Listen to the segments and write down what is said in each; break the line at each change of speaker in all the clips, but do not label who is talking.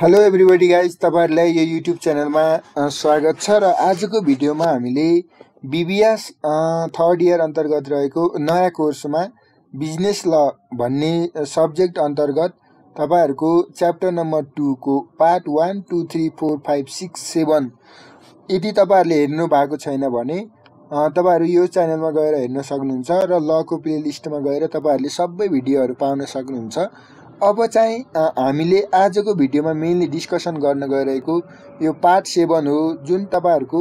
Hello everybody guys तपाईँहरूलाई यो YouTube च्यानलमा स्वागत छ र आजको भिडियोमा हामीले बिबिएस थर्ड इयर अन्तर्गत रहेको नयाँ कोर्समा बिजनेस ल भन्ने सब्जेक्ट अन्तर्गत तपाईँहरूको chapter number टूको part one two three four five six seven यदि तपाईँहरूले हेर्नु भएको छैन भने तपाईँहरू यो च्यानलमा गएर हेर्न सक्नुहुन्छ र लको प्लेलिस्टमा गएर तपाईँहरूले सबै भिडियोहरू पाउन सक्नुहुन्छ। अब चाहिँ हामीले आजको भिडियोमा मेनली डिस्कसन गर्न गइरहेको यो पार्ट सेभेन हो जुन तपाईँहरूको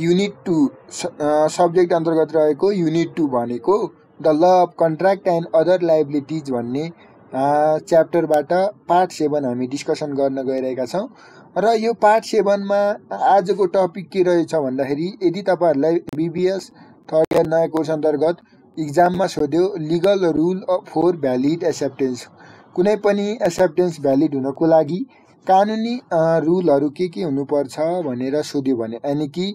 युनिट टू सब्जेक्ट अन्तर्गत रहेको युनिट टू भनेको the law of contract and other liabilities भन्ने च्याप्टरबाट पार्ट सेभेन हामी डिस्कसन गर्न गइरहेका छौँ। र यो पार्ट सेभेनमा आजको टपिक के रहेछ भन्दाखेरि यदि तपाईँहरूलाई बिबिएस थर्ड इयर नयाँ कोर्स अन्तर्गत इक्जाममा सोध्यो legal rule for valid acceptance कुनै पनि एक्सेप्टेन्स भ्यालिड हुनको लागि कानुनी रुलहरू के के हुनुपर्छ भनेर सोध्यो भने यानि कि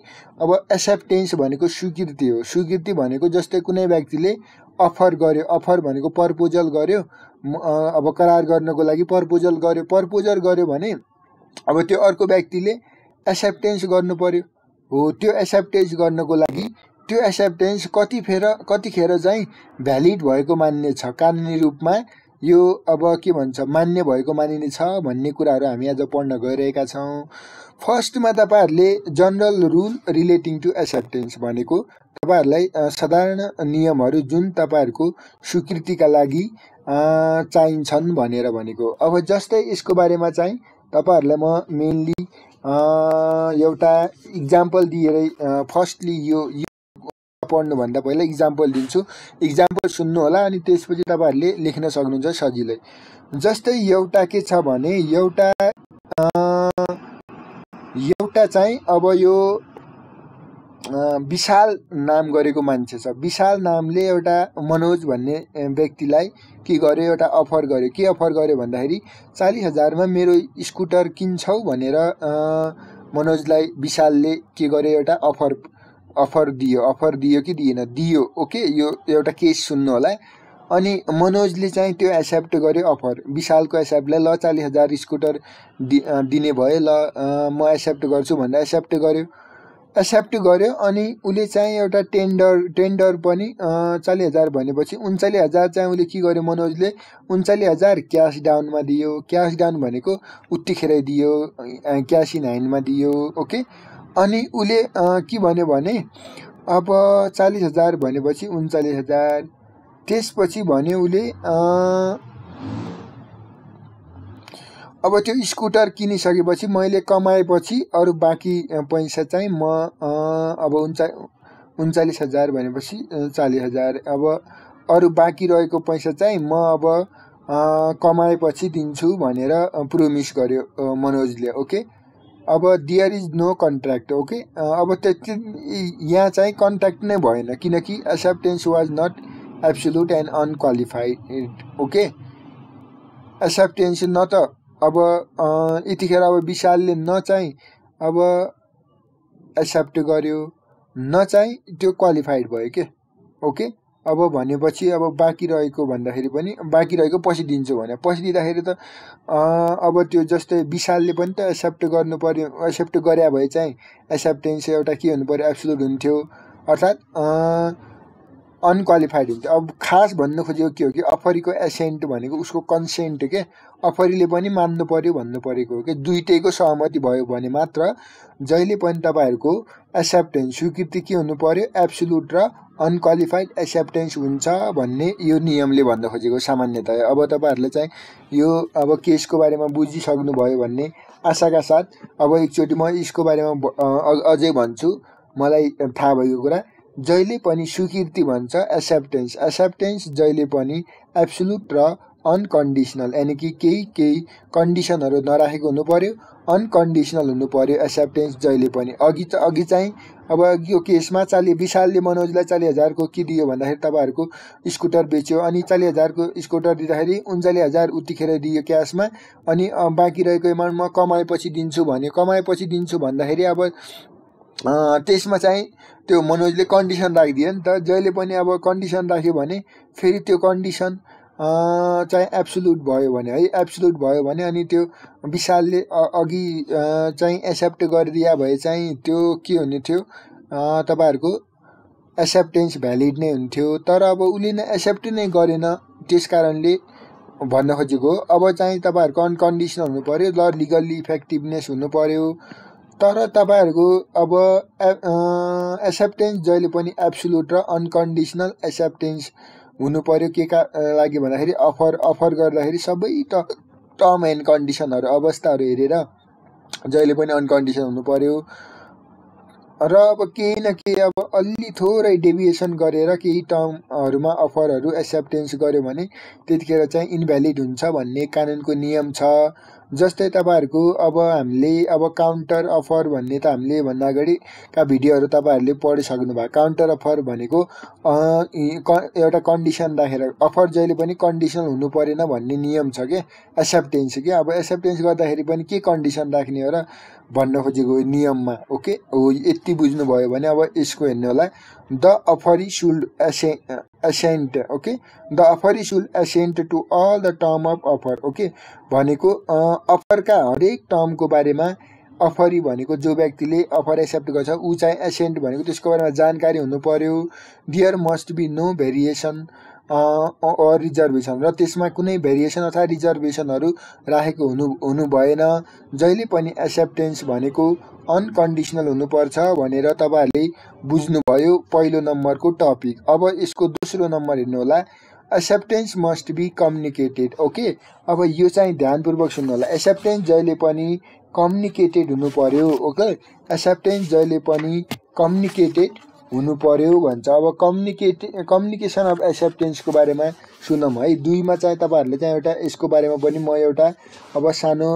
अब एक्सेप्टेन्स भनेको स्वीकृति हो। स्वीकृति भनेको जस्तै कुनै व्यक्तिले अफर गर्यो अफर भनेको प्रपोजल गर्यो अब करार गर्नको लागि प्रपोजल गर्यो। प्रपोजल गर्यो भने अब त्यो अर्को व्यक्तिले एक्सेप्टेन्स गर्नु पर्यो। हो त्यो एक्सेप्टेन्स गर्नको लागि त्यो एक्सेप्टेन्स कतिखेर कतिखेर चाहिँ भ्यालिड भएको मान्ने छ। कानुनी रूपमा यो अब के भन्छ मान्य भएको मानिने छ भन्ने कुराहरू हामी आज पढ्न गइरहेका छौँ। फर्स्टमा तपाईँहरूले general rule relating to acceptance भनेको तपाईँहरूलाई साधारण नियमहरू जुन तपाईँहरूको स्वीकृतिका लागि चाहिन्छन् भनेर भनेको। अब जस्तै यसको बारेमा चाहिँ तपाईँहरूलाई म मेनली एउटा इक्जाम्पल दिएरै फर्स्टली यो पढ्नुभन्दा पहिला इक्जाम्पल दिन्छु। इक्जाम्पल सुन्नु होला अनि त्यसपछि तपाईँहरूले लेख्न सक्नुहुन्छ सजिलै। जस्तै एउटा के छ भने एउटा एउटा चाहिँ अब यो विशाल नाम गरेको मान्छे छ। विशाल नामले एउटा मनोज भन्ने व्यक्तिलाई के गर्यो एउटा अफर गर्यो। के अफर गर्यो भन्दाखेरि चालिस हजारमा मेरो स्कुटर किन्छौ भनेर मनोजलाई विशालले के गर्यो एउटा अफर अफर दियो अफर दियो कि दिएन? दियो ओके? यो एउटा केस सुन्नु होला अनि मनोजले चाहिँ त्यो एक्सेप्ट गर्यो अफर। विशालको एक्सेप्टलाई ल चालिस हजार स्कुटर दि दिने भयो ल म एक्सेप्ट गर्छु भनेर एक्सेप्ट गर्यो। एक्सेप्ट गर्यो अनि उसले चाहिँ एउटा टेन्डर टेन्डर पनि चालिस हजार भनेपछि उन्चालिस हजार चाहिँ उसले के गर्यो मनोजले? उन्चालिस हजार क्यास डाउनमा दियो। क्यास डाउन भनेको उत्तिखेरै दियो क्यास इन ह्यान्डमा दियो ओके? अनि उसले के भन्यो भने अब चालिस हजार भनेपछि उन्चालिस हजार। त्यसपछि भन्यो उसले अब त्यो स्कुटर किनिसकेपछि मैले कमाएपछि अरू बाँकी पैसा चाहिँ म अब उन्चा उन्चालिस हजार भनेपछि चालिस हजार। अब अरू बाँकी रहेको पैसा चाहिँ म अब कमाएपछि दिन्छु भनेर प्रोमिस गर्यो मनोजले ओके? अब there is no contract okay अब त्यति यहाँ चाहिँ कन्ट्र्याक्ट नै भएन किनकि acceptance was not absolute and unqualified okay acceptance न त अब यतिखेर अब विशालले न चाहिँ अब एक्सेप्ट गर्यो न चाहिँ त्यो क्वालिफाइड भयो के ओके अब भनेपछि अब बाँकी रहेको भन्दाखेरि पनि बाँकी रहेको पछि दिन्छु भने। पछि दिँदाखेरि त अब त्यो जस्तै विशालले पनि त एक्सेप्ट गर्नु पर्यो एक्सेप्ट गरे भए चाहिँ एक्सेप्टेन्स एउटा के हुनु पर्यो? एब्सोल्युट हुन्थ्यो। अर्थात् अनक्वालिफाइड हुन्छ अब खास भन्नु खोजेको के हो कि अफरीको एसेन्ट भनेको उसको कन्सेन्ट के अफरीले पनि मान्नु पर्यो भन्नु परेको हो कि दुइटैको सहमति भयो भने मात्र जहिले पनि तपाईँहरूको एक्सेप्टेन्स स्वीकृति के हुनु पर्यो? एब्सोल्युट र अनक्वालिफाइड एक्सेप्टेन्स हुन्छ भन्ने यो नियमले भन्न खोजेको सामान्यतया। अब तपाईँहरूले चाहिँ यो अब केसको बारेमा बुझिसक्नुभयो भन्ने आशाका साथ अब एकचोटि म यसको बारेमा अझै भन्छु। मलाई थाहा भएको कुरा जहिले पनि स्वीकृति भन्छ एक्सेप्टेन्स एक्सेप्टेन्स जहिले पनि एब्सोल्युट र अनकन्डिसनल यानि कि केही केही कन्डिसनहरू नराखेको हुनु पर्यो। अनकन्डिसनल हुनु पर्यो एक्सेप्टेन्स जहिले पनि। अघि अघि चाहिँ अब यो केसमा चालि विशालले मनोजलाई चालिस हजारको के दियो भन्दाखेरि तपाईँहरूको स्कुटर बेच्यो अनि चालिस हजारको स्कुटर दिँदाखेरि उन्चालिस हजार उतिखेर दियो क्यासमा अनि बाँकी रहेको एमाउन्ट म कमाएपछि दिन्छु भन्यो। कमाएपछि दिन्छु भन्दाखेरि अब त्यसमा चाहिँ त्यो मनोजले कन्डिसन राखिदियो नि त। जहिले पनि अब कन्डिसन राख्यो भने फेरि त्यो कन्डिसन चाहिँ एब्सोल्युट भयो भने है एब्सोल्युट भयो भने अनि त्यो विशालले अघि चाहिँ एक्सेप्ट गरिदिया भए चाहिँ त्यो के हुने थियो तपाईँहरूको एक्सेप्टेन्स भ्यालिड नै हुन्थ्यो। तर अब उसले नै एक्सेप्ट नै गरेन त्यस कारणले भन्न खोजेको अब चाहिँ तपाईँहरूको अनकन्डिसनल हुनु पऱ्यो ल लिगल्ली इफेक्टिभनेस हुनु पऱ्यो तर तपाईँहरूको अब एक्सेप्टेन्स जहिले पनि एब्सोल्युट र अनकन्डिसनल एक्सेप्टेन्स हुनु पऱ्यो के का लागि भन्दाखेरि अफर अफर गर्दाखेरि सबै त टर्म एन्ड कन्डिसनहरू अवस्थाहरू हेरेर जहिले पनि अनकन्डिसन हुनु पऱ्यो र अब केही न केही अब अलि थोरै डेभिएसन गरेर केही टर्महरूमा अफरहरू एक्सेप्टेन्स गर्यो भने त्यतिखेर चाहिँ इन्भ्यालिड हुन्छ भन्ने कानुनको नियम छ। जस्तै तपाईँहरूको अब हामीले अब काउन्टर अफर भन्ने त हामीले भन्दा अगाडिका भिडियोहरू तपाईँहरूले पढिसक्नु भयो। काउन्टर अफर भनेको एउटा कन्डिसन राखेर अफर जहिले पनि कन्डिसन हुनु परेन भन्ने नियम छ कि? एक्सेप्टेन्स कि? अब एक्सेप्टेन्स गर्दाखेरि पनि के कन्डिसन राख्ने हो र भन्न खोजेको नियममा ओके? हो यति बुझ्नुभयो भने अब यसको हेर्नु होला। The offeree should as assent okay? The offeree should assent to all the term of offer okay? भनेको अफरका हरेक टर्मको बारेमा अफरी भनेको जो व्यक्तिले अफर एक्सेप्ट गर्छ ऊ चाहिँ एसेन्ट भनेको त्यसको बारेमा जानकारी हुनु पर्यो। There must be no variation reservation र त्यसमा कुनै भेरिएसन अथवा रिजर्भेसनहरू राखेको हुनु हुनु भएन। जहिले पनि एक्सेप्टेन्स भनेको अनकन्डिसनल हुनुपर्छ भनेर तपाईँहरूले बुझ्नुभयो पहिलो नम्बरको टपिक अब यसको दोस्रो नम्बर हेर्नुहोला। Acceptance must be communicated okay अब यो चाहिँ ध्यानपूर्वक सुन्नु होला एक्सेप्टेन्स जहिले पनि कम्युनिकेटेड हुनु पर्यो ओके एक्सेप्टेन्स जहिले पनि कम्युनिकेटेड हुनु पर्यो भन्छ। अब कम्युनिकेट कम्युनिकेसन अफ एक्सेप्टेन्सको बारेमा सुनौँ है। दुईमा चाहिँ तपाईँहरूले चाहिँ एउटा यसको बारेमा पनि म एउटा अब सानो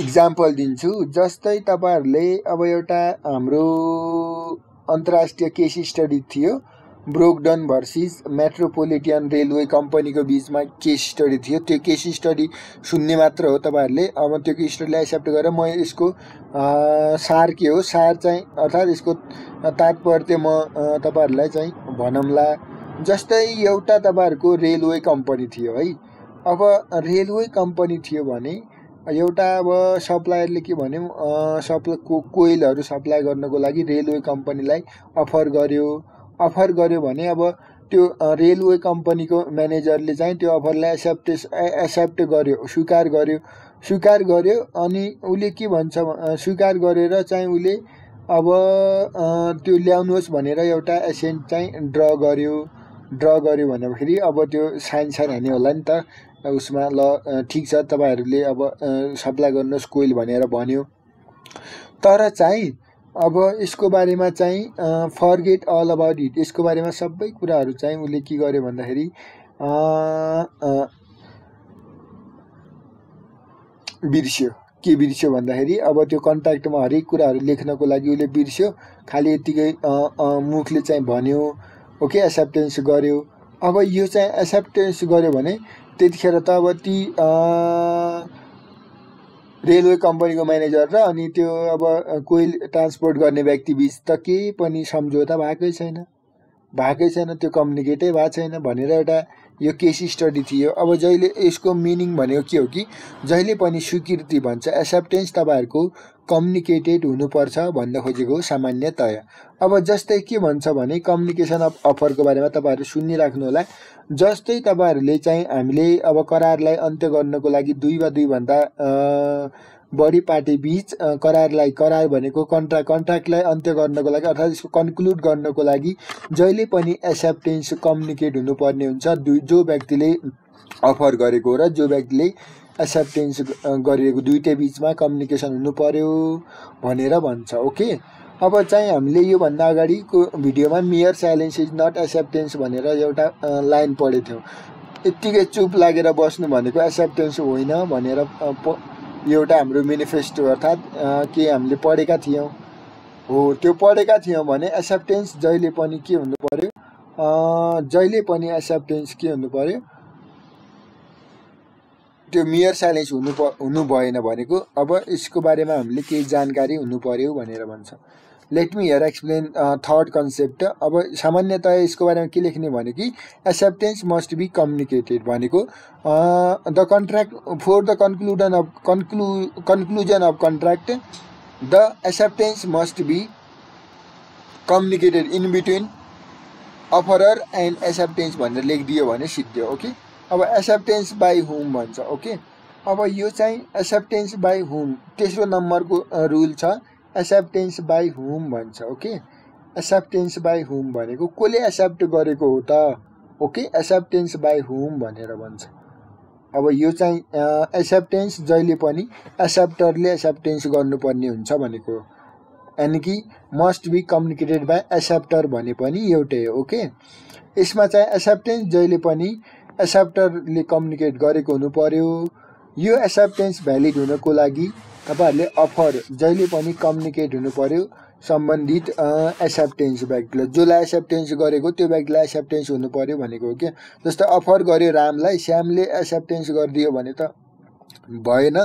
इक्जाम्पल दिन्छु। जस्तै तपाईँहरूले अब एउटा हाम्रो अन्तर्राष्ट्रिय केस स्टडी थियो। ब्रोकडन भर्सिस मेट्रोपोलिटियन रेलवे कम्पनीको बिचमा केस स्टडी थियो। त्यो केस स्टडी सुन्ने मात्र हो तपाईँहरूले। अब त्यो केस स्टडीलाई एक्सेप्ट गरेर म यसको सार के हो? सार चाहिँ अर्थात् यसको तात्पर्य म तपाईँहरूलाई चाहिँ भनौँला। जस्तै एउटा तपाईँहरूको रेलवे कम्पनी थियो है। अब रेलवे कम्पनी थियो भने एउटा अब सप्लायरले के भन्यो? सप्लाई को कोइलहरू सप्लाई गर्नको लागि रेलवे कम्पनीलाई अफर गर्यो। अफर गर्यो भने अब त्यो रेलवे कम्पनीको म्यानेजरले चाहिँ त्यो अफरलाई एक्सेप्ट एक्सेप्ट गर्यो स्वीकार गर्यो। स्वीकार गर्यो अनि उसले के भन्छ स्वीकार गरेर चाहिँ उसले अब त्यो ल्याउनुहोस् भनेर एउटा एसेन्ट चाहिँ ड्र गर्यो। ड्र गर्यो भन्दाखेरि अब त्यो साइन साइन हान्यो होला नि त। उसमा ल ठिक छ तपाईँहरूले अब सप्लाई गर्नुहोस् कोइल भनेर भन्यो। तर चाहिँ अब यसको बारेमा चाहिँ फर्गेट अल अबाउट इट यसको बारेमा सबै कुराहरू चाहिँ उसले के गर्यो भन्दाखेरि बिर्स्यो। के बिर्स्यो भन्दाखेरि अब त्यो कन्ट्याक्टमा हरेक कुराहरू लेख्नको लागि उसले बिर्स्यो। खालि यत्तिकै मुखले चाहिँ भन्यो ओके एक्सेप्टेन्स गर्यो। अब यो चाहिँ एक्सेप्टेन्स गर्यो भने त्यतिखेर त अब ती रेलवे कम्पनीको म्यानेजर र अनि त्यो अब कोइल ट्रान्सपोर्ट गर्ने व्यक्ति बिच त केही पनि सम्झौता भएकै छैन। भएकै छैन त्यो कम्युनिकेटै भएको छैन भनेर एउटा यो केस स्टडी थियो। अब जहिले यसको मिनिङ भनेको के हो कि जहिले पनि स्वीकृति भन्छ एक्सेप्टेन्स तपाईँहरूको कम्युनिकेटेड हुनुपर्छ भन्न खोजेको सामान्यतया। अब जस्तै के भन्छ भने कम्युनिकेसन अफ अफरको बारेमा तपाईँहरू सुनिराख्नु होला। जस्तै तपाईँहरूले चाहिँ हामीले अब करारलाई अन्त्य गर्नको लागि दुई वा दुईभन्दा बढी पार्टी बिच करारलाई करार भनेको कन्ट्राक्ट कन्ट्राक्टलाई अन्त्य गर्नको लागि अर्थात् यसको कन्क्लुड गर्नको लागि जहिले पनि एक्सेप्टेन्स कम्युनिकेट हुनुपर्ने हुन्छ। दुई जो व्यक्तिले अफर गरेको र जो व्यक्तिले एक्सेप्टेन्स गरिएको दुइटै बिचमा कम्युनिकेसन हुनु पर्यो भनेर भन्छ ओके? अब चाहिँ हामीले योभन्दा अगाडिको भिडियोमा mere silence is not acceptance भनेर एउटा लाइन पढेको थियौँ। यत्तिकै चुप लागेर बस्नु भनेको एक्सेप्टेन्स होइन भनेर एउटा हाम्रो मेनिफेस्टो अर्थात् के हामीले पढेका थियौँ। हो त्यो पढेका थियौँ भने एक्सेप्टेन्स जहिले पनि के हुनु पर्यो? जहिले पनि एक्सेप्टेन्स के हुनु पर्यो? त्यो मियर साइलेन्स हुनु प हुनु भएन भनेको। अब यसको बारेमा हामीले केही जानकारी हुनु पर्यो भनेर भन्छ। Let me here explain third concept अब सामान्यतया यसको बारेमा के लेख्ने भने कि एक्सेप्टेन्स मस्ट बी कम्युनिकेटेड भनेको the contract for the conclusion of conclu conclusion of contract the acceptance must be communicated in between offerer and acceptance भनेर लेखिदियो भने सिद्धियो ओके अब एक्सेप्टेन्स बाई हुम भन्छ ओके अब यो चाहिँ एक्सेप्टेन्स बाई हुम तेस्रो नम्बरको रुल छ। एक्सेप्टेन्स बाई हुम भन्छ ओके एक्सेप्टेन्स बाई हुम भनेको कसले एक्सेप्ट गरेको हो त? ओके एक्सेप्टेन्स बाई हुम भनेर भन्छ। अब यो चाहिँ एक्सेप्टेन्स जहिले पनि एक्सेप्टरले एक्सेप्टेन्स गर्नुपर्ने हुन्छ भनेको यानि कि must be communicated by acceptor भने पनि एउटै हो ओके यसमा चाहिँ एक्सेप्टेन्स जहिले पनि एक्सेप्टरले कम्युनिकेट गरेको हुनु पर्यो। यो एक्सेप्टेन्स भ्यालिड हुनको लागि तपाईँहरूले अफर जहिले पनि कम्युनिकेट हुनु पर्यो। सम्बन्धित एक्सेप्टेन्स व्यक्तिलाई जसलाई एक्सेप्टेन्स गरेको त्यो व्यक्तिलाई एक्सेप्टेन्स हुनु पर्यो भनेको हो क्या? जस्तो अफर गर्यो रामलाई श्यामले एक्सेप्टेन्स गरिदियो भने त भएन।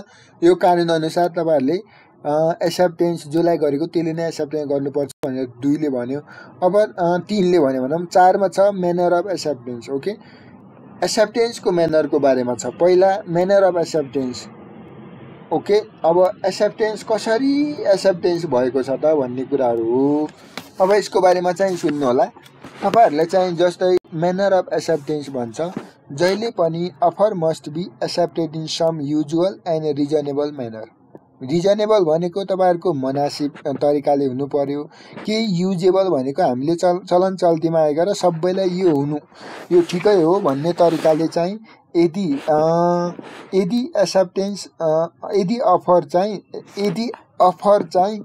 यो कानुनअनुसार तपाईँहरूले एक्सेप्टेन्स जसलाई गरेको त्यसले नै एक्सेप्टेन्स गर्नुपर्छ भनेर दुईले भन्यो। अब तिनले भन्यो भनौँ चारमा छ म्यानर अफ एक्सेप्टेन्स ओके एक्सेप्टेन्सको म्यानरको बारेमा छ? पहिला म्यानर अफ एक्सेप्टेन्स ओके अब एक्सेप्टेन्स कसरी? एक्सेप्टेन्स भएको छ त भन्ने कुराहरू। हो अब यसको बारेमा चाहिँ सुन्नु होला। तपाईँहरूलाई चाहिँ जस्तै म्यानर अफ एक्सेप्टेन्स भन्छ। जहिले पनि offer must be accepted in some usual and reasonable manner reasonable भनेको तपाईँहरूको मनासिब तरिकाले हुनु पर्यो। के युजेबल भनेको हामीले चल चलन चल्तीमा आएर सबैलाई यो हुनु यो ठिकै हो भन्ने तरिकाले चाहिँ यदि यदि एक्सेप्टेन्स यदि अफर चाहिँ यदि अफर चाहिँ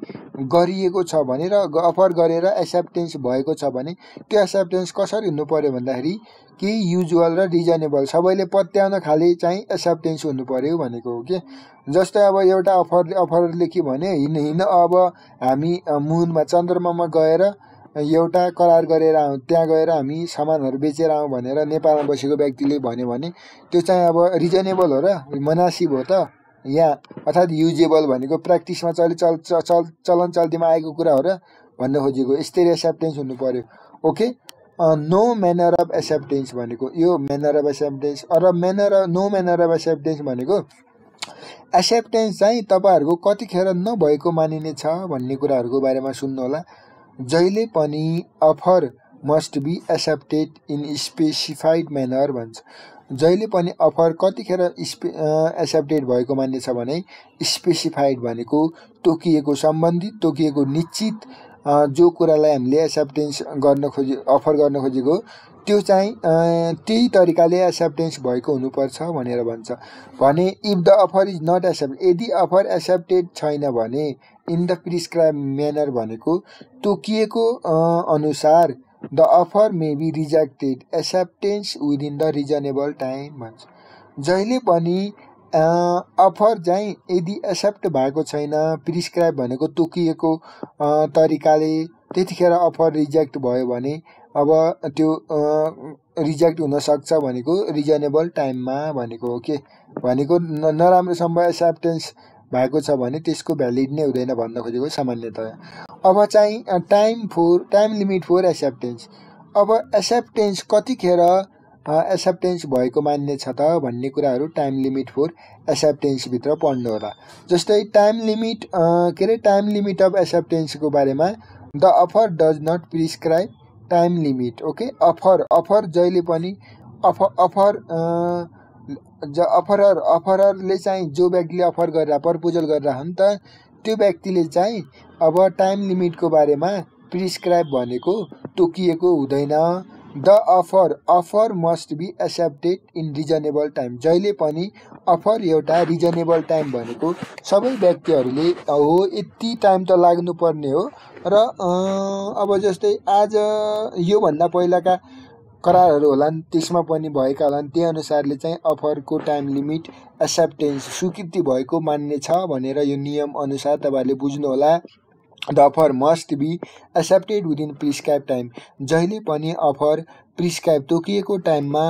गरिएको छ भने र अफर गरेर एक्सेप्टेन्स भएको छ भने त्यो एक्सेप्टेन्स कसरी हुनु पऱ्यो भन्दाखेरि कि युजुअल र रिजनेबल सबैले पत्याउन खाले चाहिँ एक्सेप्टेन्स हुनु पऱ्यो भनेको हो कि? जस्तै अब एउटा अफर अफरले के भने हिँड हिँड अब हामी मुनमा चन्द्रमामा गएर एउटा करार गरेर आउँ त्यहाँ गएर हामी सामानहरू बेचेर आउँ भनेर नेपालमा बसेको व्यक्तिले भन्यो भने त्यो चाहिँ अब रिजनेबल हो र मनासिब हो त। यहाँ अर्थात् युजेबल भनेको प्र्याक्टिसमा चलि चल चल चलन चल्तीमा आएको कुरा हो र भन्न खोजेको यस्तै एक्सेप्टेन्स हुनु पऱ्यो okay? No manner of acceptance भनेको यो म्यानर अफ एक्सेप्टेन्स र manner no manner of acceptance भनेको एक्सेप्टेन्स चाहिँ तपाईँहरूको कतिखेर नभएको मानिने छ भन्ने कुराहरूको बारेमा सुन्नु होला। जहिले पनि offer must be accepted in specified manner भन्छ। जहिले पनि अफर कतिखेर स्पे एक्सेप्टेड भएको मान्ने छ भने स्पेसिफाइड भनेको तोकिएको सम्बन्धित तोकिएको निश्चित जो कुरालाई हामीले एक्सेप्टेन्स गर्न खोजे अफर गर्न खोजेको त्यो चाहिँ त्यही तरिकाले एक्सेप्टेन्स भएको हुनुपर्छ भनेर भन्छ। भने if the offer is not accept यदि अफर एक्सेप्टेड छैन भने इन द प्रिस्क्राइब म्यानर भनेको तोकिएको अनुसार the offer may be rejected acceptance within the reasonable time भन्छ जहिले पनि अफर चाहिँ यदि एक्सेप्ट भएको छैन प्रिस्क्राइब भनेको तोकिएको तरिकाले त्यतिखेर अफर रिजेक्ट भयो भने अब त्यो रिजेक्ट हुनसक्छ भनेको रिजनेबल टाइममा भनेको हो के? भनेको नराम्रोसम्म एक्सेप्टेन्स भएको छ भने त्यसको भ्यालिड नै हुँदैन भन्न खोजेको सामान्यतया। अब चाहिँ time for time limit for acceptance अब एक्सेप्टेन्स कतिखेर एक्सेप्टेन्स भएको मान्ने छ त भन्ने कुराहरू टाइम लिमिट फोर एक्सेप्टेन्सभित्र पढ्नु होला। जस्तै टाइम लिमिट के अरे टाइम लिमिट अफ एक्सेप्टेन्सको बारेमा the offer does not prescribe time limit okay offer offer जहिले पनि अफर अफर ज अफरर अफररले चाहिँ जो व्यक्तिले अफर गरेर प्रपोजल गरेर हो नि त त्यो व्यक्तिले चाहिँ अब टाइम लिमिटको बारेमा प्रिस्क्राइब भनेको तोकिएको हुँदैन। The offer offer must be accepted in reasonable time जहिले पनि अफर एउटा रिजनेबल टाइम भनेको सबै व्यक्तिहरूले हो यति टाइम त लाग्नुपर्ने हो। र अब जस्तै आज योभन्दा पहिलाका करारहरू होलान्। त्यसमा पनि भएका होलान्। त्यही अनुसारले चाहिँ अफरको टाइम लिमिट एक्सेप्टेन्स स्वीकृति भएको मान्ने छ भनेर यो नियम अनुसार तपाईँहरूले बुझ्नुहोला। The offer must be accepted within prescribe time जहिले पनि अफर प्रिस्क्राइब तोकिएको टाइममा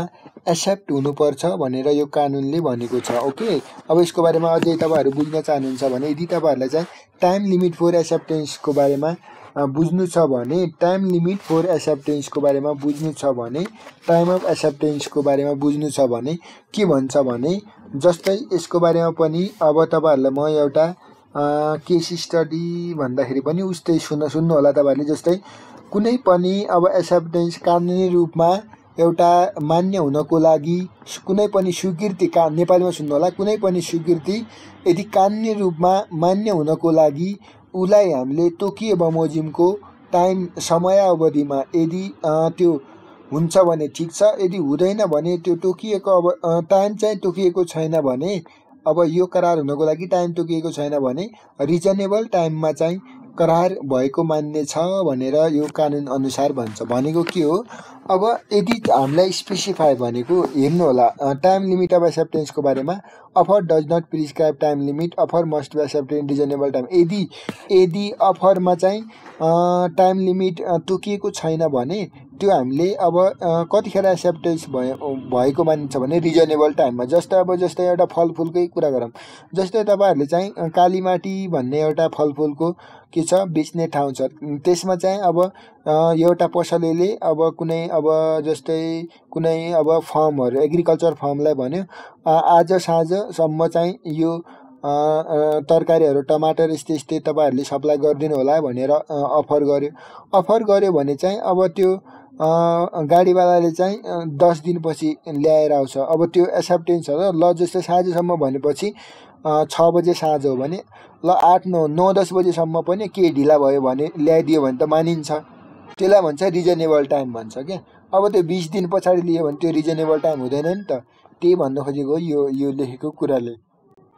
एक्सेप्ट हुनुपर्छ भनेर यो कानुनले भनेको छ। ओके अब यसको बारेमा अझै तपाईँहरू बुझ्न चाहनुहुन्छ भने यदि तपाईँहरूलाई चाहिँ टाइम लिमिट फोर एक्सेप्टेन्सको बारेमा बुझ्नु छ भने टाइम लिमिट फर एक्सेप्टेन्सको बारेमा बुझ्नु छ भने टाइम अफ एक्सेप्टेन्सको बारेमा बुझ्नु छ भने के भन्छ भने जस्तै यसको बारेमा पनि अब तपाईँहरूलाई म एउटा केस स्टडी भन्दाखेरि पनि उस्तै सुन्न सुन्नु होला तपाईँहरूले। जस्तै कुनै पनि अब एक्सेप्टेन्स कानुनी रूपमा एउटा मान्य हुनको लागि कुनै पनि स्वीकृति का नेपालीमा सुन्नु होला कुनै पनि स्वीकृति यदि कानुनी रूपमा मान्य हुनको लागि उसलाई हामीले तोकिए बमोजिमको टाइम समय अवधिमा। यदि त्यो हुन्छ भने ठिक छ यदि हुँदैन भने त्यो तोकिएको अब टाइम चाहिँ तोकिएको छैन भने अब यो करार हुनको लागि टाइम तोकिएको छैन भने रिजनेबल टाइममा चाहिँ करार भएको मान्ने छ भनेर यो कानुन अनुसार भन्छ। भनेको के हो? अब यदि हामीलाई स्पेसिफाई भनेको हेर्नु होला टाइम लिमिट अफ एक्सेप्टेन्सको बारेमा offer does not prescribe time limit offer must be accepted reasonable time यदि यदि अफरमा चाहिँ टाइम लिमिट तोकिएको छैन भने त्यो हामीले अब कतिखेर एक्सेप्टेन्स भयो भएको मानिन्छ भने रिजनेबल टाइममा जस्तै अब जस्तै एउटा फलफुलकै कुरा गरौँ। जस्तै तपाईँहरूले चाहिँ कालीमाटी भन्ने एउटा फलफुलको के छ बेच्ने ठाउँ छ। त्यसमा चाहिँ अब एउटा पसलेले अब कुनै अब जस्तै कुनै अब फर्महरू एग्रिकल्चर फर्मलाई भन्यो आज साँझसम्म चाहिँ यो तरकारीहरू टमाटर यस्तै यस्तै तपाईँहरूले सप्लाई गरिदिनु होला भनेर अफर गर्यो। अफर गर्यो भने चाहिँ अब त्यो गाडीवालाले चाहिँ दस दिनपछि ल्याएर आउँछ। अब त्यो एक्सेप्टेन्स हो ल जस्तै साँझसम्म भनेपछि छ बजे साँझ हो भने ल आठ नौ नौ दस बजीसम्म पनि के ढिला भयो भने ल्याइदियो भने त मानिन्छ। त्यसलाई भन्छ रिजनेबल टाइम भन्छ क्या। अब त्यो बिस दिन पछाडि लियो भने त्यो रिजनेबल टाइम हुँदैन नि त। त्यही भन्नु खोजेको यो यो लेखेको कुराले।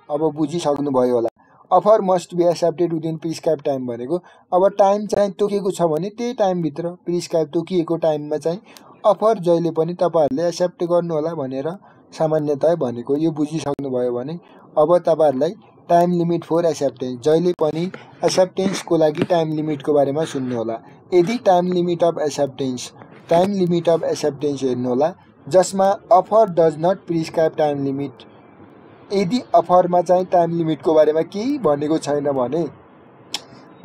अब बुझिसक्नुभयो होला। Offer must be accepted within prescribe time भनेको। अब टाइम चाहिँ तोकेको छ भने त्यही टाइमभित्र प्रिस्क्राइब तोकिएको टाइममा चाहिँ अफर जहिले पनि तपाईँहरूले एक्सेप्ट गर्नु होला भनेर सामान्यतः भनेको। यो बुझिसक्नुभयो भने अब तपाईँहरूलाई टाइम लिमिट फोर एक्सेप्टेन्स जहिले पनि एक्सेप्टेन्सको लागि टाइम लिमिटको बारेमा सुन्नु होला यदि time limit of acceptance time limit of acceptance हेर्नु होला जसमा offer does not prescribe time limit यदि अफरमा चाहिँ टाइम लिमिटको बारेमा केही भनेको छैन भने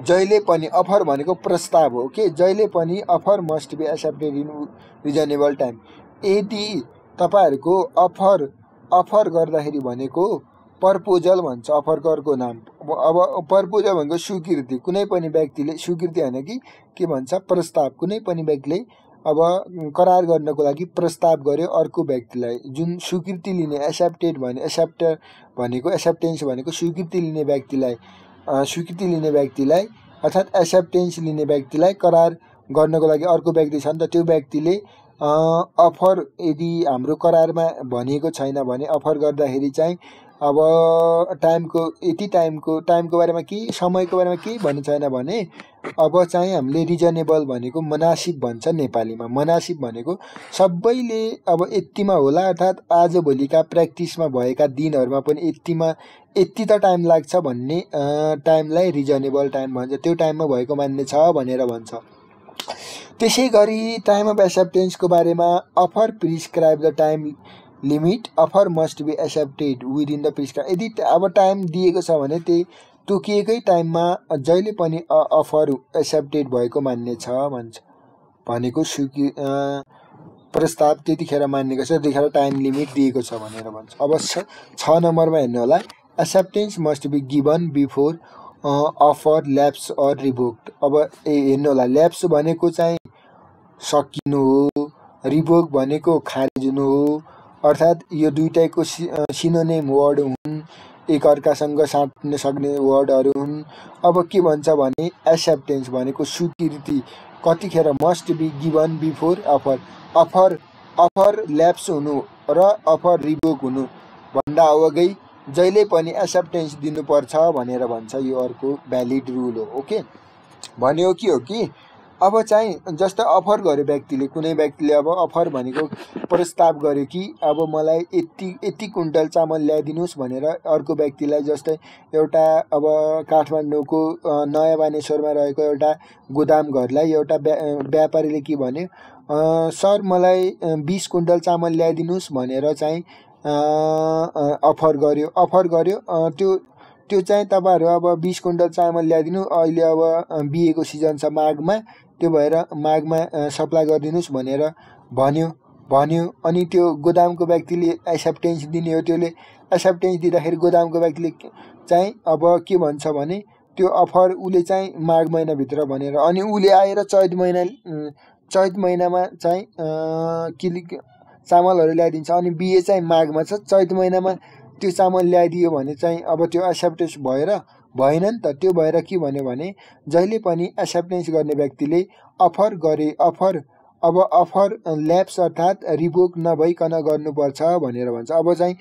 जहिले पनि अफर भनेको प्रस्ताव हो के जहिले पनि offer must be accepted in reasonable time यदि तपाईँहरूको अफर अफर गर्दाखेरि भनेको प्रपोजल भन्छ अफर करको नाम। अब प्रपोजल भनेको स्वीकृति। कुनै पनि व्यक्तिले स्वीकृति होइन कि के भन्छ? प्रस्ताव। कुनै पनि व्यक्तिले अब करार गर्नको लागि प्रस्ताव गर्यो अर्को व्यक्तिलाई। जुन स्वीकृति लिने एक्सेप्टेड भने एक्सेप्टर भनेको एक्सेप्टेन्स भनेको स्वीकृति लिने व्यक्तिलाई स्वीकृति लिने व्यक्तिलाई अर्थात् एक्सेप्टेन्स लिने व्यक्तिलाई करार गर्नको लागि अर्को व्यक्ति छ नि त त्यो व्यक्तिले अफर यदि हाम्रो करारमा भनिएको छैन भने अफर गर्दाखेरि चाहिँ अब टाइमको यति टाइमको टाइमको बारेमा केही समयको बारेमा केही भन्नु छैन भने अब चाहिँ हामीले रिजनेबल भनेको मनासिब भन्छ नेपालीमा। मनासिब भनेको सबैले अब यतिमा होला अर्थात् आजभोलिका प्र्याक्टिसमा भएका दिनहरूमा पनि यतिमा यति त टाइम लाग्छ भन्ने टाइमलाई रिजनेबल टाइम भन्छ। त्यो टाइममा भएको मान्ने छ भनेर भन्छ। त्यसै गरी टाइम अफ एक्सेप्टेन्सको बारेमा offer prescribe the time limit offer must be accepted within the prescribe यदि अब टाइम दिएको छ भने त्यही तोकिएकै टाइममा जहिले पनि अफर एक्सेप्टेड भएको मान्ने छ भन्छ। भनेको स्वीकृ प्रस्ताव त्यतिखेर मान्नेको छ त्यतिखेर टाइम लिमिट दिएको छ भनेर भन्छ। अब छ नम्बरमा हेर्नु होला acceptance must be given before offer lapse or revoked अब ए हेर्नु होला ल्याप्स भनेको चाहिँ सकिनु हो रिभोक भनेको खारिज हुनु हो। अर्थात् यो दुइटैको सि सिनोनेम वर्ड हुन् एकअर्कासँग साट्न सक्ने वर्डहरू हुन्। अब के भन्छ भने एक्सेप्टेन्स भनेको स्वीकृति कतिखेर must be given before offer offer offer lapse हुनु र अफर रिभोक हुनु भन्दा अगाडि जहिले पनि एक्सेप्टेन्स दिनुपर्छ भनेर भन्छ यो अर्को भ्यालिड रुल हो ओके भन्यो के हो कि अब चाहिँ जस्तो अफर गर्यो व्यक्तिले कुनै व्यक्तिले अब अफर भनेको प्रस्ताव गर्यो कि अब मलाई यति यति कुन्टल चामल ल्याइदिनुहोस् भनेर अर्को व्यक्तिलाई जस्तै एउटा अब काठमाडौँको नयाँ बानेश्वरमा रहेको एउटा गोदाम घरलाई एउटा व्यापारीले के भन्यो सर मलाई बिस कुन्टल चामल ल्याइदिनुहोस् भनेर चाहिँ अफर गर्यो। अफर गर्यो त्यो त्यो चाहिँ तपाईँहरू अब बिस कुइन्टल चामल ल्याइदिनु अहिले अब बिहेको सिजन छ माघमा त्यो भएर माघमा सप्लाई गरिदिनुहोस् भनेर भन्यो भन्यो। अनि त्यो गोदामको व्यक्तिले एक्सेप्टेन्स दिने हो त्यसले एक्सेप्टेन्स दिँदाखेरि गोदामको व्यक्तिले चाहिँ अब के भन्छ भने त्यो अफर उसले चाहिँ माघ महिनाभित्र भनेर अनि उसले आएर चैत महिना चैत महिनामा चाहिँ किलिक चामलहरू ल्याइदिन्छ अनि बिहे चाहिँ माघमा छ चैत महिनामा त्यो चामल ल्याइदियो भने चाहिँ अब त्यो एक्सेप्टेन्स भएर भएन नि त त्यो भएर के भन्यो भने जहिले पनि एक्सेप्टेन्स गर्ने व्यक्तिले अफर गरे अफर अब अफर ल्याप्स अर्थात् रिभोक नभइकन गर्नुपर्छ भनेर भन्छ। अब चाहिँ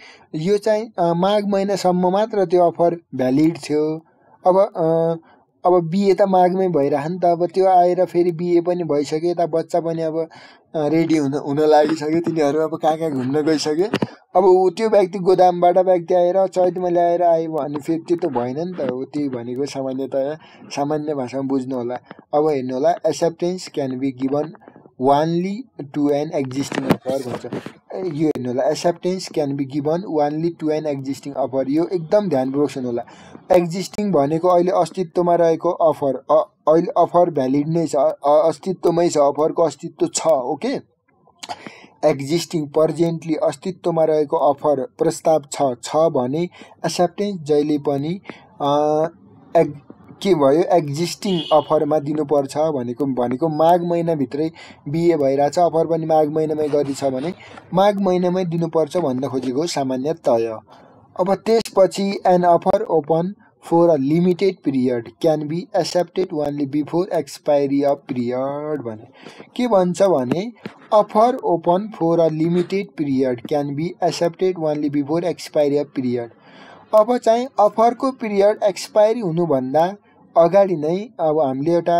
यो चाहिँ माघ महिनासम्म मात्र त्यो अफर भ्यालिड थियो। अब अब बिहे त माघमै भइरह नि त अब त्यो आएर फेरि बिहे पनि भइसक्यो यता बच्चा पनि अब रेडी हुन हुन लागिसक्यो। तिनीहरू अब कहाँ कहाँ घुम्न गइसक्यो। अब ऊ त्यो व्यक्ति गोदामबाट व्यक्ति आएर चैतमा ल्याएर आयो भने फेरि त्यो त भएन नि त हो। त्यही भनेको सामान्यतया सामान्य भाषामा बुझ्नु होला। अब हेर्नु होला। Acceptance can be given only to an existing offer भन्छ यो हेर्नु होला। Acceptance can be given only to an existing offer यो एकदम ध्यानपूर्वक सुन्नु होला। एक्जिस्टिङ भनेको अहिले अस्तित्वमा रहेको अफर अहिले अफर भ्यालिड नै छ। अस्तित्वमै छ। अफरको अस्तित्व छ ओके? एक्जिस्टिङ पर्जेन्टली अस्तित्वमा रहेको अफर प्रस्ताव छ। छ भने एक्सेप्टेन्स जहिले पनि एग के भयो? एक्जिस्टिङ अफरमा दिनुपर्छ भनेको भनेको माघ महिनाभित्रै बिए भइरहेछ। अफर पनि माघ महिनामै गरिछ भने माघ महिनामै दिनुपर्छ भन्न खोजेको सामान्यतय अब त्यसपछि an offer open for a limited period can be accepted only before expiry of period भने। के भन्छ भने offer open for a limited period can be accepted only before expiry of period अब चाहिँ अफरको पिरियड एक्सपायरी हुनुभन्दा अगाडि नै अब हामीले एउटा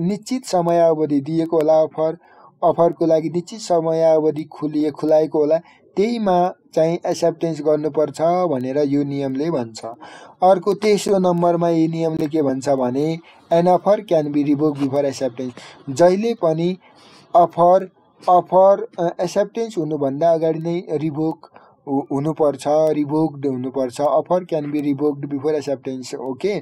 निश्चित समयावधि दिएको होला अफर अफरको लागि निश्चित समयावधि खुलिए खुलाएको होला। त्यहीमा चाहिँ एक्सेप्टेन्स गर्नुपर्छ भनेर यो नियमले भन्छ। अर्को तेस्रो नम्बरमा यो नियमले के भन्छ भने an offer can be revoke before acceptance जहिले पनि अफर अफर एक्सेप्टेन्स हुनुभन्दा अगाडि नै रिभोक हुनुपर्छ रिभोक्ड हुनुपर्छ offer can be revoked before acceptance okay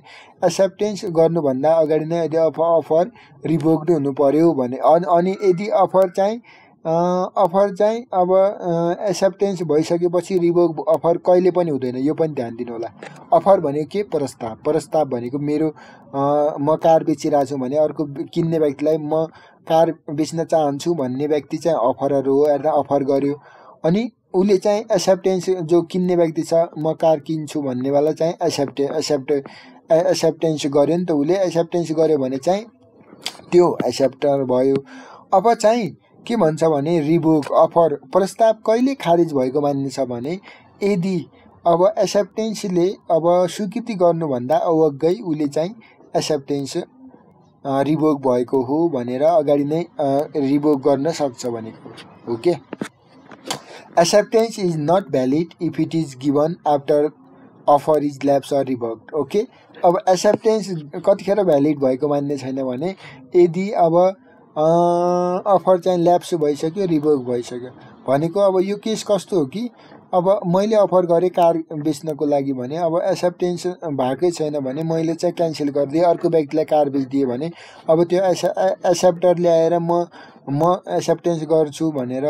acceptance गर्नुभन्दा अगाडि नै यदि अफ अफर रिभोक्ड हुनु पऱ्यो भने अनि यदि अफर चाहिँ अफर चाहिँ अब एक्सेप्टेन्स भइसकेपछि रिभोक अफर कहिले पनि हुँदैन यो पनि ध्यान दिनु होला अफर भनेको के? प्रस्ताव। प्रस्ताव भनेको मेरो म कार बेचिरहेको छु भने अर्को किन्ने व्यक्तिलाई म कार बेच्न चाहन्छु भन्ने व्यक्ति चाहिँ अफरहरू हो अफर गर्यो। अनि उसले चाहिँ एक्सेप्टेन्स जो किन्ने व्यक्ति छ म कार किन्छु भन्नेवाला चाहिँ एक्सेप्टे एक्सेप्ट एक्सेप्टेन्स गर्यो नि त उसले। एक्सेप्टेन्स गर्यो भने चाहिँ त्यो एक्सेप्टर भयो। अब चाहिँ के भन्छ भने रिबुक अफर प्रस्ताव कहिले खारिज भएको मानिन्छ भने यदि अब एक्सेप्टेन्सले अब स्वीकृति गर्नुभन्दा अवगै उसले चाहिँ एक्सेप्टेन्स रिभोक भएको हो भनेर अगाडि नै रिभोक गर्न सक्छ भनेको okay acceptance is not valid if it is given after offer is lapsed or revoked okay अब एक्सेप्टेन्स कतिखेर भ्यालिड भएको मान्ने छैन भने यदि अब अफर चाहिँ ल्याप्स भइसक्यो रिभोक भइसक्यो भनेको अब यो केस कस्तो हो कि अब मैले अफर गरेँ कार बेच्नको लागि भने अब एक्सेप्टेन्स भएकै छैन भने मैले चाहिँ क्यान्सल गरिदिएँ अर्को व्यक्तिलाई कार बेचिदिएँ भने अब त्यो एसे एक्सेप्टर ल्याएर म म एक्सेप्टेन्स गर्छु भनेर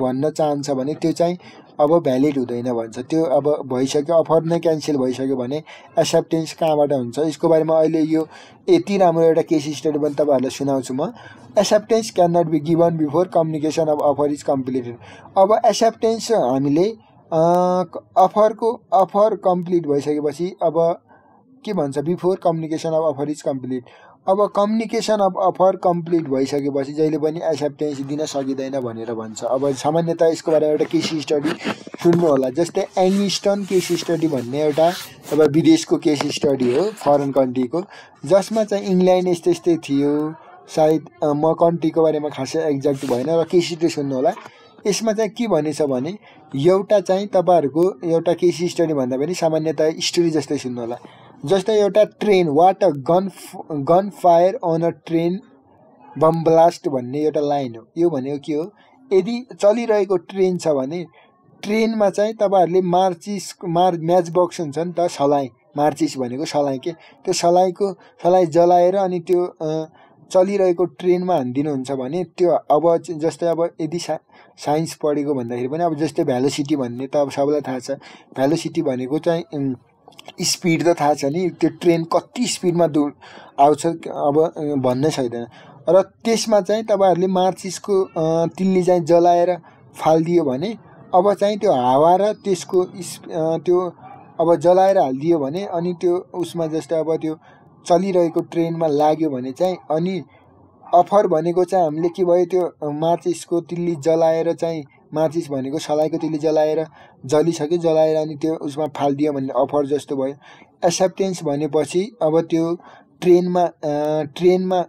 भन्न चाहन्छ भने त्यो चाहिँ अब भ्यालिड हुँदैन भन्छ। त्यो अब भइसक्यो अफर नै क्यान्सल भइसक्यो भने एक्सेप्टेन्स कहाँबाट हुन्छ? यसको बारेमा अहिले यो यति राम्रो एउटा केस स्टडी पनि तपाईँहरूलाई सुनाउँछु म। Acceptance can not be given before communication of offer is completed अब एक्सेप्टेन्स हामीले अफरको अफर कम्प्लिट भइसकेपछि अब के भन्छ? Before communication of offer is complete अब कम्युनिकेसन अफ अफर कम्प्लिट भइसकेपछि जहिले पनि एक्सेप्टेन्स दिन सकिँदैन भनेर भन्छ। अब सामान्यतः यसको बारेमा एउटा केस स्टडी सुन्नु होला। जस्तै एङ्गिस्टन केस स्टडी भन्ने एउटा अब विदेशको केस स्टडी हो फरेन कन्ट्रीको जसमा चाहिँ इङ्ल्यान्ड यस्तै यस्तै थियो। सायद म कन्ट्रीको बारेमा खासै एक्ज्याक्ट भएन र केस स्टडी सुन्नु होला। यसमा चाहिँ के भनेछ भने एउटा चाहिँ तपाईँहरूको एउटा केस स्टडी भन्दा पनि सामान्यतः स्टोरी जस्तै सुन्नु होला। जस्तै एउटा train what a gun gun fire on a train bomb blast भन्ने एउटा लाइन हो। यो भनेको के हो? यदि चलिरहेको ट्रेन छ भने ट्रेनमा चाहिँ तपाईँहरूले मार्चिस मार म्याच बक्स हुन्छ नि त सलाइ मार्चिस भनेको सलाइ के त्यो सलाइको सलाइ जलाएर अनि त्यो चलिरहेको ट्रेनमा हानिदिनुहुन्छ भने त्यो अब जस्तै अब यदि सा साइन्स पढेको भन्दाखेरि पनि अब जस्तै भ्यालोसिटी भन्ने त अब सबैलाई थाहा छ। भ्यालोसिटी भनेको चाहिँ स्पिड त थाहा छ नि त्यो ट्रेन कति स्पिडमा दौ आउँछ अब भन्नै सक्दैन र त्यसमा चाहिँ तपाईँहरूले मार्चिसको तिल्ली चाहिँ जलाएर फालिदियो भने अब चाहिँ त्यो हावा र त्यसको त्यो अब जलाएर हालिदियो भने अनि त्यो उसमा जस्तै अब त्यो चलिरहेको ट्रेनमा लाग्यो भने चाहिँ अनि अफर भनेको चाहिँ हामीले के भयो त्यो माचिसको तिल्ली जलाएर चाहिँ माचिस भनेको सलाइको तिल्ली जलाएर जलिसक्यो जलाएर अनि त्यो उसमा फालिदियो भने अफर जस्तो भयो। एक्सेप्टेन्स भनेपछि अब त्यो ट्रेनमा ट्रेनमा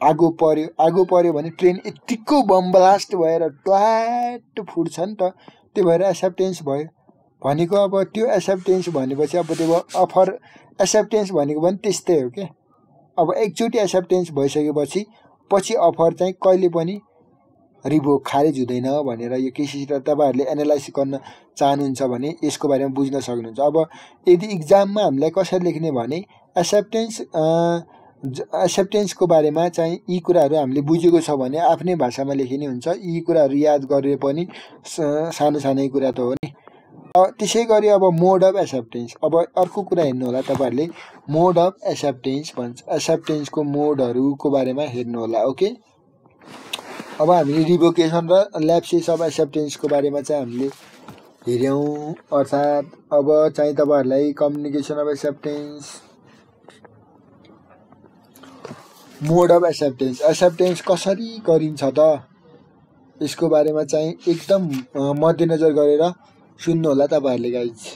आगो पऱ्यो आगो पऱ्यो भने ट्रेन यत्तिको बम ब्लास्ट भएर ट्वाट फुट्छ नि त त्यो भएर एक्सेप्टेन्स भयो। भनेको अब त्यो एक्सेप्टेन्स भनेपछि अब त्यो अफर एक्सेप्टेन्स भनेको पनि त्यस्तै हो क्या अब एकचोटि एक्सेप्टेन्स भइसकेपछि पछि अफर चाहिँ कहिले पनि रिभोक खारेज हुँदैन भनेर यो केसीसित तपाईँहरूले एनालाइस गर्न चाहनुहुन्छ भने यसको बारेमा बुझ्न सक्नुहुन्छ। अब यदि इक्जाममा हामीलाई कसरी लेख्ने भने एक्सेप्टेन्स एक्सेप्टेन्सको बारेमा चाहिँ यी कुराहरू हामीले बुझेको छ भने आफ्नै भाषामा लेखिने हुन्छ। यी कुराहरू याद गरे पनि सानो सानै कुरा त हो नि। त्यसै गरी अब मोड अफ एक्सेप्टेन्स अब अर्को कुरा हेर्नु होला तपाईँहरूले मोड अफ एक्सेप्टेन्स भन्छ। एक्सेप्टेन्सको मोडहरूको बारेमा हेर्नु होला ओके अब हामीले रिभोकेसन र ल्याप्सेस अफ एक्सेप्टेन्सको बारेमा चाहिँ हामीले हेऱ्यौँ। अर्थात् अब चाहिँ तपाईँहरूलाई communication of acceptance mode of acceptance acceptance कसरी गरिन्छ त? यसको बारेमा चाहिँ एकदम मध्यनजर गरेर सुन्नु होला तपाईँहरूले गाइज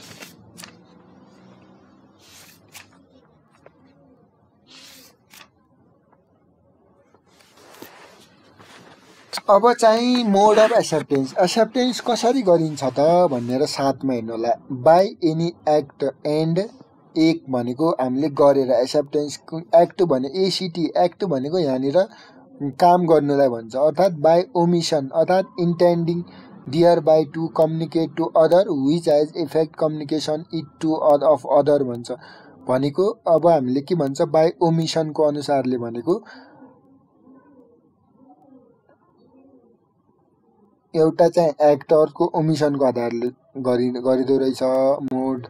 अब चाहिँ मोड अफ एक्सेप्टेन्स एक्सेप्टेन्स कसरी गरिन्छ त भनेर साथमा हेर्नु होला। बाई एनी एक्ट एन्ड एक भनेको हामीले गरेर एक्सेप्टेन्स एक्ट भने एसिटी एक्ट भनेको यहाँनिर काम गर्नुलाई भन्छ। अर्थात् बाई ओमिसन अर्थात् intending thereby to communicate to other which has effect communication it to other of other भन्छ। भनेको अब हामीले के भन्छ बाई ओमिसनको अनुसारले भनेको एउटा चाहिँ एक्टरको ओमिसनको आधारले गरि गरिँदो रहेछ मोड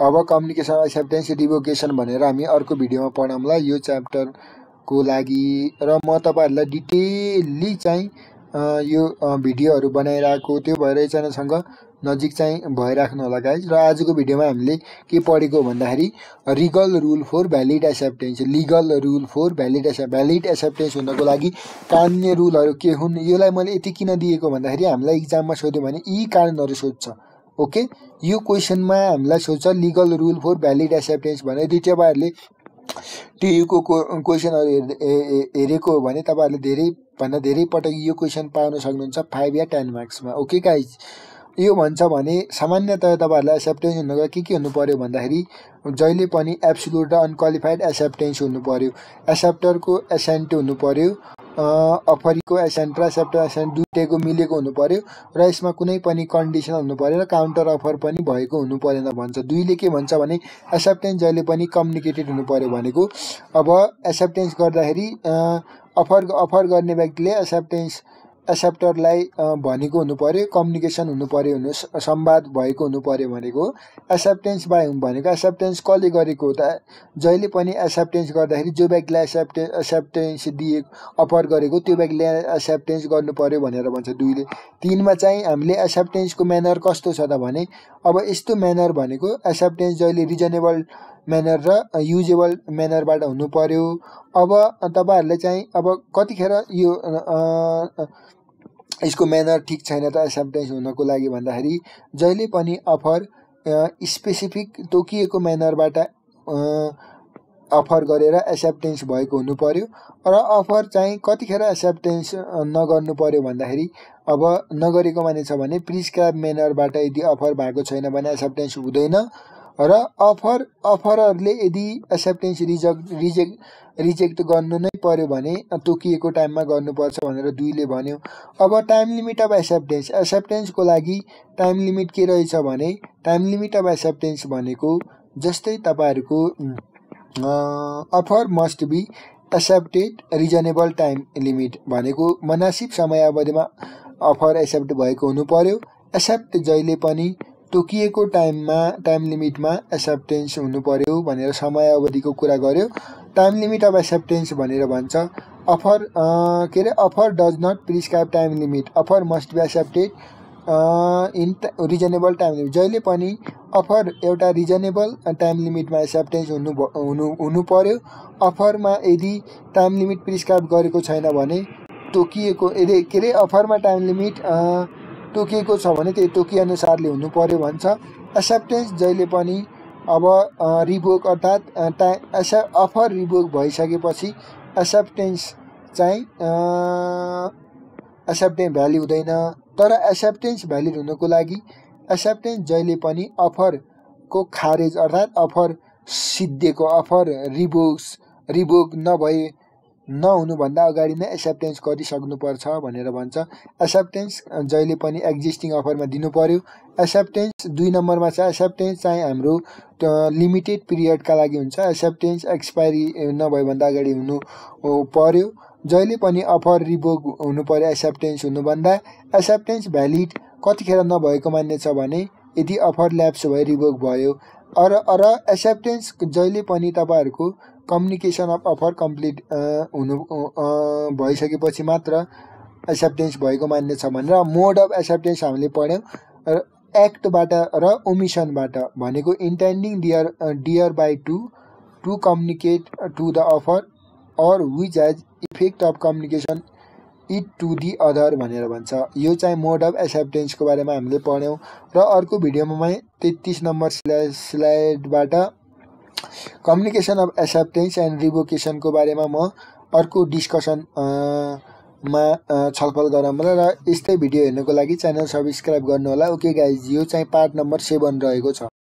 अब कम्युनिकेसन एक्सेप्टेन्स रिभोकेसन भनेर हामी अर्को भिडियोमा पढाउँला। यो च्याप्टरको लागि र म तपाईँहरूलाई डिटेल्ली चाहिँ यो भिडियोहरू बनाइरहेको त्यो भएर एकजनासँग नजिक चाहिँ भइराख्नु होला गाइज र आजको भिडियोमा हामीले के पढेको भन्दाखेरि legal rule for valid acceptance legal rule for valid accept valid acceptance हुनको लागि कानुनी रुलहरू के हुन् यसलाई मैले यति किन दिएको भन्दाखेरि हामीलाई इक्जाममा सोध्यो भने यी कारणहरू सोध्छ ओके? यो क्वेसनमा हामीलाई सोध्छ legal rule for valid acceptance भने तपाईँहरूले टियुको क्वेसनहरू हेरेको हो भने तपाईँहरूले धेरैभन्दा धेरै पटक यो क्वेसन पाउन सक्नुहुन्छ फाइभ या टेन मार्क्समा ओके गाइज यो भन्छ भने सामान्यतया तपाईँहरूलाई एक्सेप्टेन्स हुनुको के के हुनु पऱ्यो भन्दाखेरि जहिले पनि एब्सोल्युट र अनक्वालिफाइड एक्सेप्टेन्स हुनु पऱ्यो एक्सेप्टरको एसेन्ट हुनु पऱ्यो अफरीको एसेन्ट र एक्सेप्टर एसेन्ट दुइटैको मिलेको हुनु पऱ्यो र यसमा कुनै पनि कन्डिसन हुनु पऱ्यो र काउन्टर अफर पनि भएको हुनु परेन भन्छ। दुईले के भन्छ भने एक्सेप्टेन्स जहिले पनि कम्युनिकेटेड हुनु पऱ्यो भनेको। अब एक्सेप्टेन्स गर्दाखेरि अफर अफर गर्ने व्यक्तिले एक्सेप्टेन्स एक्सेप्टरलाई भनेको हुनु पऱ्यो कम्युनिकेसन हुनु पऱ्यो हुनु संवाद भएको हुनु पऱ्यो भनेको एक्सेप्टेन्स बाई भनेको एक्सेप्टेन्स कसले गरेको त? जहिले पनि एक्सेप्टेन्स गर्दाखेरि जो व्यक्तिलाई एक्सेप्टे एक्सेप्टेन्स दिए अफर गरेको त्यो व्यक्तिले एक्सेप्टेन्स गर्नु पऱ्यो भनेर भन्छ दुईले। तिनमा चाहिँ हामीले एक्सेप्टेन्सको म्यानर कस्तो छ त भने अब यस्तो म्यानर भनेको एक्सेप्टेन्स जहिले रिजनेबल म्यानर र युजेबल म्यानरबाट हुनु पऱ्यो अब तपाईँहरूले चाहिँ अब कतिखेर यो यसको म्यानर ठिक छैन त एक्सेप्टेन्स हुनको लागि भन्दाखेरि जहिले पनि अफर स्पेसिफिक तोकिएको म्यानरबाट अफर गरेर एक्सेप्टेन्स भएको हुनु पर्यो। र अफर चाहिँ कतिखेर एक्सेप्टेन्स नगर्नु पर्यो भन्दाखेरि अब नगरेको माने छ भने प्रिस्क्राइब म्यानरबाट यदि अफर भएको छैन भने एक्सेप्टेन्स हुँदैन। र अफर अफरहरूले यदि एक्सेप्टेन्स रिजेक्ट रिजेक्ट रिजेक्ट गर्नु नै पर्यो भने तोकिएको टाइममा गर्नुपर्छ भनेर दुईले भन्यो। अब टाइम लिमिट अफ एक्सेप्टेन्स एक्सेप्टेन्सको लागि टाइम लिमिट के रहेछ भने टाइम लिमिट अफ एक्सेप्टेन्स भनेको जस्तै तपाईँहरूको offer must be accepted reasonable time limit भनेको मनासिब समयावधिमा अफर एक्सेप्ट भएको हुनु पर्यो। एक्सेप्ट जहिले पनि तोकिएको टाइममा टाइम लिमिटमा एक्सेप्टेन्स हुनु पर्यो भनेर समयावधिको कुरा गर्यो। टाइम लिमिट अफ एक्सेप्टेन्स भनेर भन्छ। अफर के अरे? Offer does not prescribe time limit offer must be accepted in reasonable time limit जहिले पनि अफर एउटा रिजनेबल टाइम लिमिटमा एक्सेप्टेन्स हुनु हुनु हुनु पर्यो अफरमा यदि टाइम लिमिट प्रिस्क्राइब गरेको छैन भने तोकिएको यदि के अरे? अफरमा टाइम लिमिट तोकिएको छ भने त्यो तोकिएअनुसारले हुनु पर्यो भन्छ। एक्सेप्टेन्स जहिले पनि अब रिभोक अर्थात् टाइम एक्से अफर रिभोक भइसकेपछि एक्सेप्टेन्स चाहिँ एक्सेप्टेन्स भ्याल्यु हुँदैन। तर एक्सेप्टेन्स भ्यालिड हुनको लागि एक्सेप्टेन्स जहिले पनि अफरको खारेज अर्थात् अफर सिद्धिएको अफर रिभोक्स रिभोक नभए नहुनुभन्दा अगाडि नै एक्सेप्टेन्स गरिसक्नुपर्छ भनेर भन्छ। एक्सेप्टेन्स जहिले पनि एक्जिस्टिङ अफरमा दिनु पर्यो एक्सेप्टेन्स दुई नम्बरमा छ। एक्सेप्टेन्स चाहिँ हाम्रो लिमिटेड पिरियडका लागि हुन्छ। एक्सेप्टेन्स एक्सपायरी नभएभन्दा अगाडि हुनु पर्यो। जहिले पनि अफर रिभोक हुनु पर्यो एक्सेप्टेन्स हुनुभन्दा। एक्सेप्टेन्स भ्यालिड कतिखेर नभएको मान्ने छ भने यदि अफर ल्याप्स भयो रिभोक भयो। र एक्सेप्टेन्स जहिले पनि तपाईँहरूको कम्युनिकेसन अफ अफर कम्प्लिट हुनु भइसकेपछि मात्र एक्सेप्टेन्स भएको मान्ने छ भनेर मोड अफ एक्सेप्टेन्स हामीले पढ्यौँ एक्टबाट र ओमिसनबाट भनेको intending there thereby to to communicate to the offer or which has effect of communication it to the other भनेर भन्छ। यो चाहिँ मोड अफ एक्सेप्टेन्सको बारेमा हामीले पढ्यौँ र अर्को भिडियोमा तेत्तिस नम्बर स्लाइड स्लाइडबाट कम्युनिकेसन अफ एक्सेप्टेन्स एन्ड रिभोकेसनको बारेमा म अर्को डिस्कसन मा छलफल गरौँला र यस्तै भिडियो हेर्नुको लागि च्यानल सब्सक्राइब गर्नुहोला। ओके गाइज यो चाहिँ पार्ट नम्बर सेभेन रहेको छ।